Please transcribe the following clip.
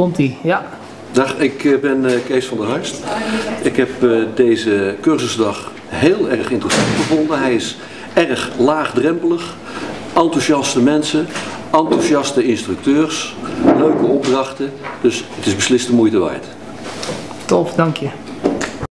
Komt ie, ja. Dag, ik eh, ben eh, Kees van der Harst. Ik heb eh, deze cursusdag heel erg interessant gevonden. Hij is erg laagdrempelig, enthousiaste mensen, enthousiaste instructeurs, leuke opdrachten. Dus het is beslist de moeite waard. Top, dank je.